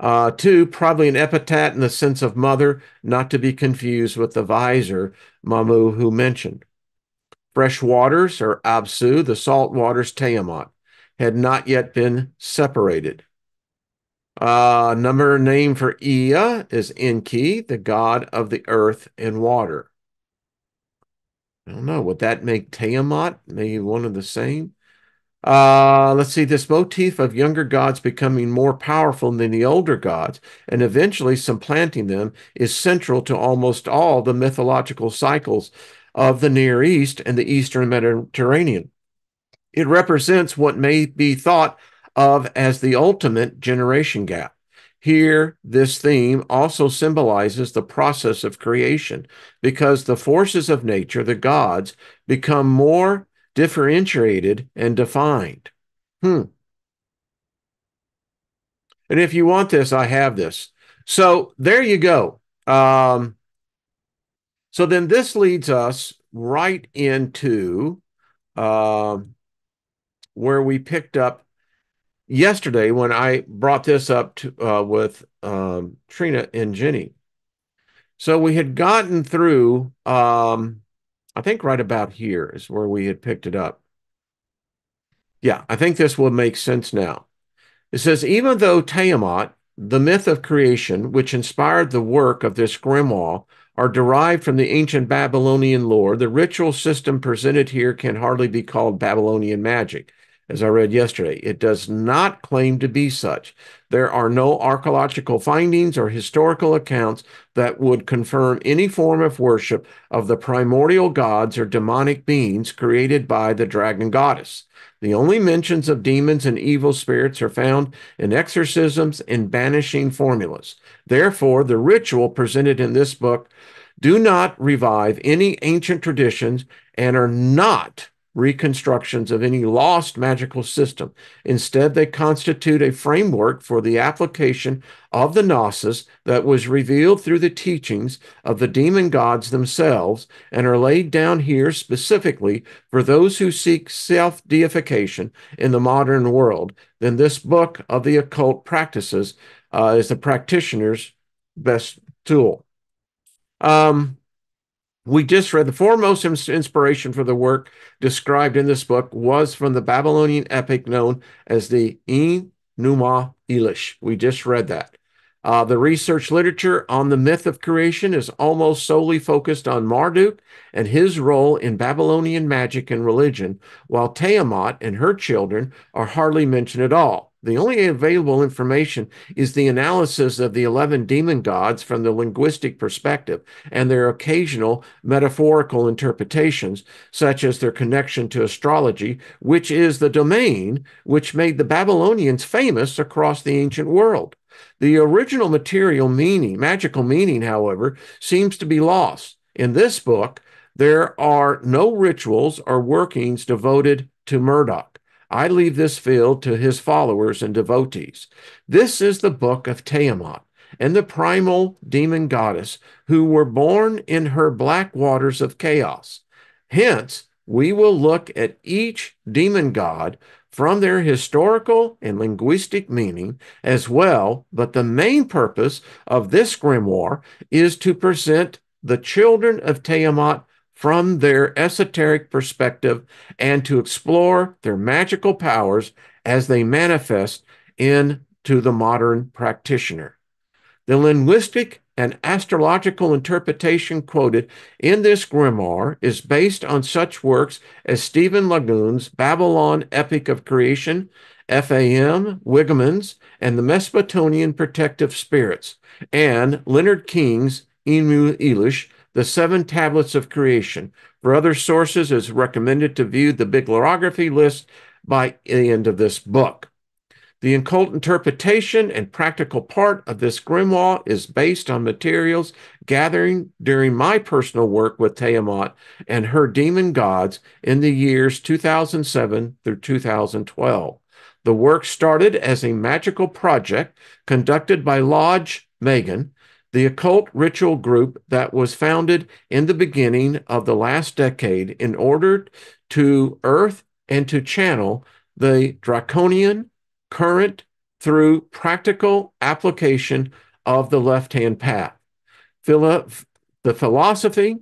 Uh, two, probably an epithet in the sense of mother, not to be confused with the visor Mummu who mentioned. Fresh waters, or Absu, the salt waters Tiamat, had not yet been separated. Uh, number name for Ea is Enki, the god of the earth and water. I don't know. Would that make Tiamat maybe one of the same? Uh, let's see, this motif of younger gods becoming more powerful than the older gods and eventually supplanting them is central to almost all the mythological cycles of the Near East and the Eastern Mediterranean. It represents what may be thought of as the ultimate generation gap. Here, this theme also symbolizes the process of creation because the forces of nature, the gods, become more differentiated and defined. Hmm. And if you want this, I have this. So there you go. Um, so then this leads us right into uh, where we picked up yesterday when I brought this up to, uh, with um, Trina and Jenny. So we had gotten through um, I think right about here is where we had picked it up. Yeah, I think this will make sense now. It says, even though Tiamat, the myth of creation, which inspired the work of this grimoire, are derived from the ancient Babylonian lore, the ritual system presented here can hardly be called Babylonian magic as I read yesterday. It does not claim to be such. There are no archaeological findings or historical accounts that would confirm any form of worship of the primordial gods or demonic beings created by the dragon goddess. The only mentions of demons and evil spirits are found in exorcisms and banishing formulas. Therefore, the ritual presented in this book do not revive any ancient traditions and are not reconstructions of any lost magical system. Instead, they constitute a framework for the application of the Gnosis that was revealed through the teachings of the demon gods themselves and are laid down here specifically for those who seek self deification in the modern world. Then, this book of the occult practices uh, is the practitioner's best tool. Um, we just read the foremost inspiration for the work described in this book was from the Babylonian epic known as the Enuma Elish. We just read that. Uh, the research literature on the myth of creation is almost solely focused on Marduk and his role in Babylonian magic and religion, while Tiamat and her children are hardly mentioned at all. The only available information is the analysis of the 11 demon gods from the linguistic perspective and their occasional metaphorical interpretations, such as their connection to astrology, which is the domain which made the Babylonians famous across the ancient world. The original material meaning, magical meaning, however, seems to be lost. In this book, there are no rituals or workings devoted to Marduk. I leave this field to his followers and devotees. This is the book of Tiamat and the primal demon goddess who were born in her black waters of chaos. Hence, we will look at each demon god from their historical and linguistic meaning as well, but the main purpose of this grimoire is to present the children of Tiamat from their esoteric perspective and to explore their magical powers as they manifest into the modern practitioner. The linguistic and astrological interpretation quoted in this grimoire is based on such works as Stephen Langdon's Babylon Epic of Creation, F.A.M. Wiggermann's, and the Mesopotamian Protective Spirits, and Leonard King's Enuma Elish, The Seven Tablets of Creation. For other sources, it's recommended to view the bibliography list by the end of this book. The occult interpretation and practical part of this grimoire is based on materials gathering during my personal work with Tiamat and her demon gods in the years 2007 through 2012. The work started as a magical project conducted by Lodge Magan, the occult ritual group that was founded in the beginning of the last decade in order to earth and to channel the draconian current through practical application of the left hand path. The philosophy,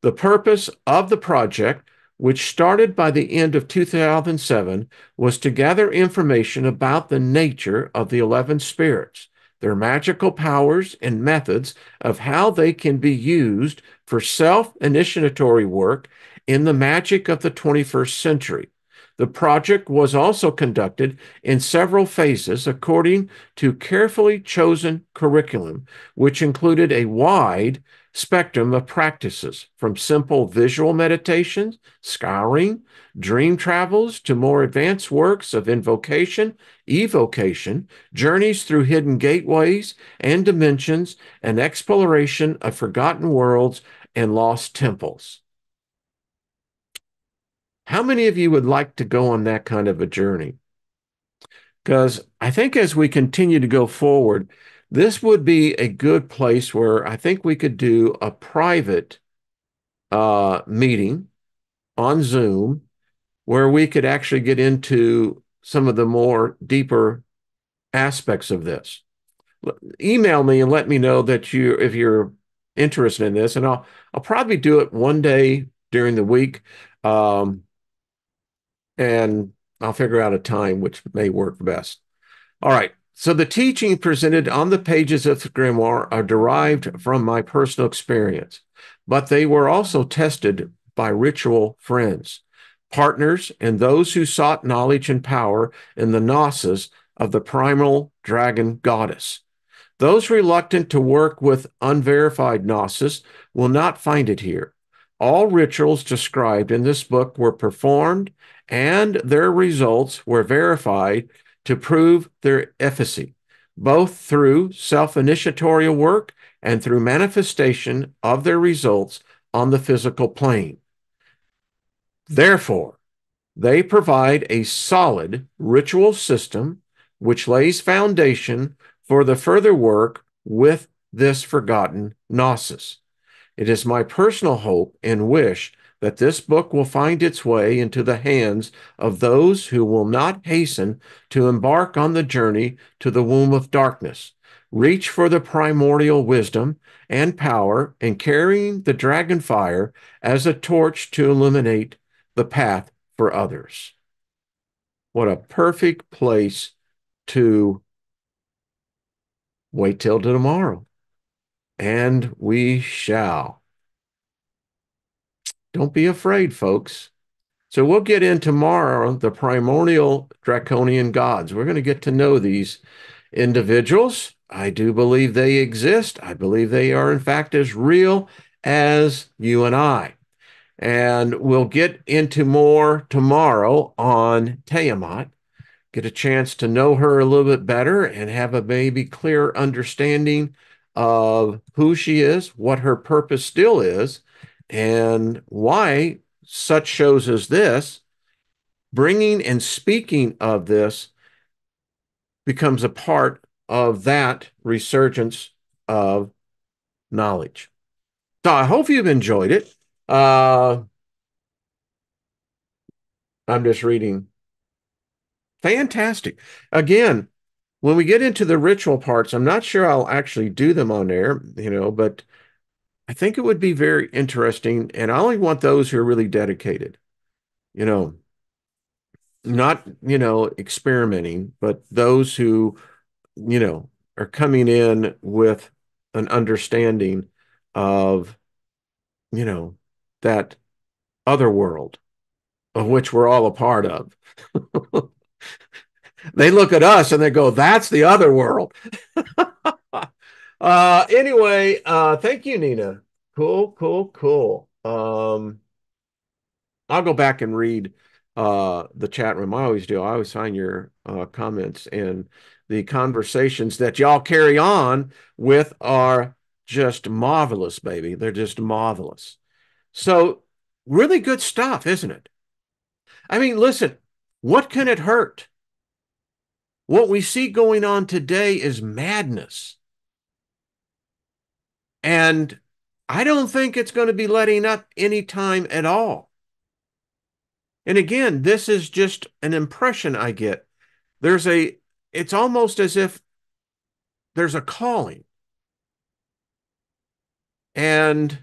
the purpose of the project, which started by the end of 2007, was to gather information about the nature of the 11 spirits, their magical powers and methods of how they can be used for self initiatory work in the magic of the 21st century. The project was also conducted in several phases according to carefully chosen curriculum, which included a wide spectrum of practices from simple visual meditations, scouring, dream travels to more advanced works of invocation, evocation, journeys through hidden gateways and dimensions, and exploration of forgotten worlds and lost temples. How many of you would like to go on that kind of a journey? Because I think as we continue to go forward, this would be a good place where I think we could do a private uh, meeting on Zoom where we could actually get into some of the more deeper aspects of this. Email me and let me know that you if you're interested in this, and I'll I'll probably do it one day during the week. Um, and I'll figure out a time which may work best. All right. So the teaching presented on the pages of the grimoire are derived from my personal experience, but they were also tested by ritual friends, partners, and those who sought knowledge and power in the gnosis of the primal dragon goddess. Those reluctant to work with unverified gnosis will not find it here. All rituals described in this book were performed and their results were verified to prove their efficacy, both through self initiatorial work and through manifestation of their results on the physical plane. Therefore, they provide a solid ritual system which lays foundation for the further work with this forgotten gnosis. It is my personal hope and wish that this book will find its way into the hands of those who will not hasten to embark on the journey to the womb of darkness, reach for the primordial wisdom and power, and carrying the dragon fire as a torch to illuminate the path for others. What a perfect place to wait till tomorrow. And we shall. Don't be afraid, folks. So we'll get in tomorrow the primordial draconian gods. We're going to get to know these individuals. I do believe they exist. I believe they are, in fact, as real as you and I. And we'll get into more tomorrow on Tiamat, get a chance to know her a little bit better and have a maybe clear understanding of who she is, what her purpose still is, and why such shows as this, bringing and speaking of this, becomes a part of that resurgence of knowledge. So I hope you've enjoyed it. Uh, I'm just reading. Fantastic. Again, when we get into the ritual parts, I'm not sure I'll actually do them on air, you know, but I think it would be very interesting. And I only want those who are really dedicated, you know, not, you know, experimenting, but those who, you know, are coming in with an understanding of, you know, that other world of which we're all a part of. they look at us and they go, that's the other world. uh, anyway, uh, thank you, Nina. Cool, cool, cool. Um, I'll go back and read uh, the chat room. I always do. I always find your uh, comments and the conversations that y'all carry on with are just marvelous, baby. They're just marvelous. So, really good stuff, isn't it? I mean, listen, what can it hurt? What we see going on today is madness. And I don't think it's going to be letting up any time at all. And again, this is just an impression I get. There's a, it's almost as if there's a calling. And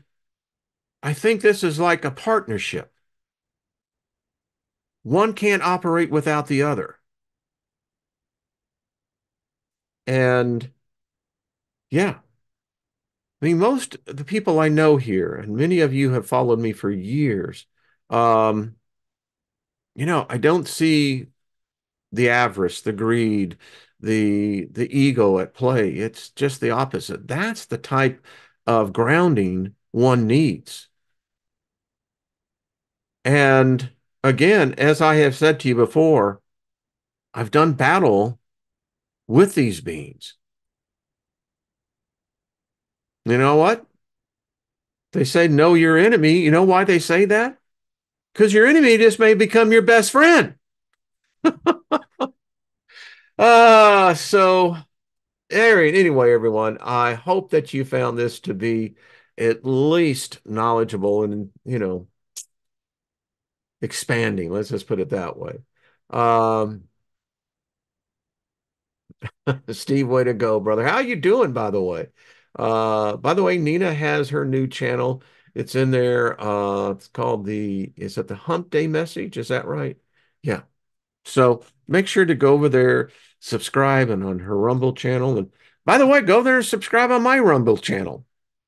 I think this is like a partnership. One can't operate without the other. And yeah, I mean, most of the people I know here, and many of you have followed me for years, um, you know, I don't see the avarice, the greed, the the ego at play. It's just the opposite. That's the type of grounding one needs. And again, as I have said to you before, I've done battle with these beings. You know what? They say know your enemy. You know why they say that? because your enemy just may become your best friend. uh, so, anyway, everyone, I hope that you found this to be at least knowledgeable and, you know, expanding. Let's just put it that way. Um, Steve, way to go, brother. How are you doing, by the way? Uh, by the way, Nina has her new channel. It's in there. Uh, it's called the, is it the Hump Day message? Is that right? Yeah. So make sure to go over there, subscribe and on her Rumble channel. And by the way, go there and subscribe on my Rumble channel.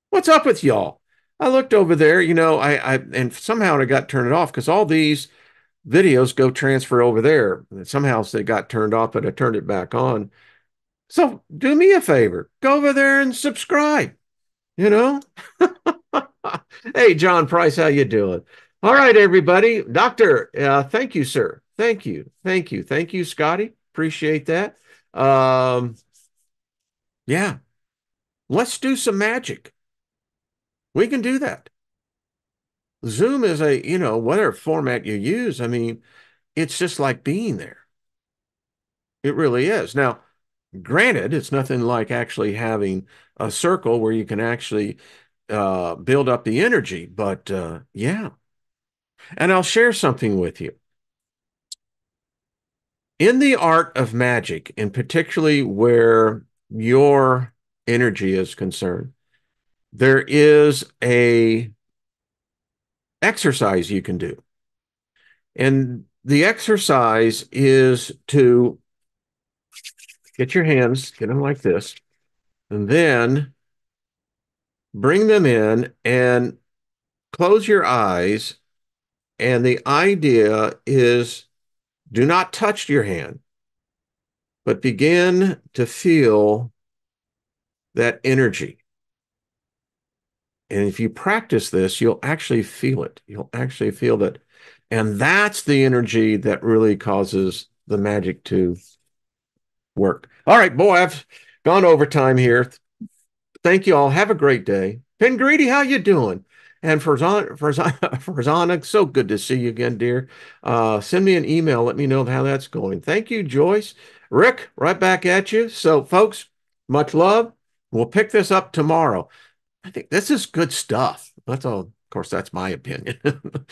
What's up with y'all? I looked over there, you know, I, I and somehow I got turned off because all these videos go transfer over there. And somehow they got turned off, but I turned it back on. So do me a favor, go over there and subscribe. You know? hey, John Price, how you doing? All right, everybody. Doctor, uh, thank you, sir. Thank you. Thank you. Thank you, Scotty. Appreciate that. Um, yeah. Let's do some magic. We can do that. Zoom is a, you know, whatever format you use, I mean, it's just like being there. It really is. Now, granted, it's nothing like actually having a circle where you can actually uh, build up the energy. But uh, yeah. And I'll share something with you. In the art of magic, and particularly where your energy is concerned, there is a exercise you can do. And the exercise is to get your hands, get them like this, and then bring them in and close your eyes. And the idea is do not touch your hand, but begin to feel that energy. And if you practice this, you'll actually feel it. You'll actually feel that. And that's the energy that really causes the magic to work. All right, boy, I've gone over time here. Thank you all. Have a great day. Pin Greedy, how you doing? And Farzana, Farzana, so good to see you again, dear. Uh, send me an email. Let me know how that's going. Thank you, Joyce. Rick, right back at you. So, folks, much love. We'll pick this up tomorrow. I think this is good stuff. That's all. Of course, that's my opinion.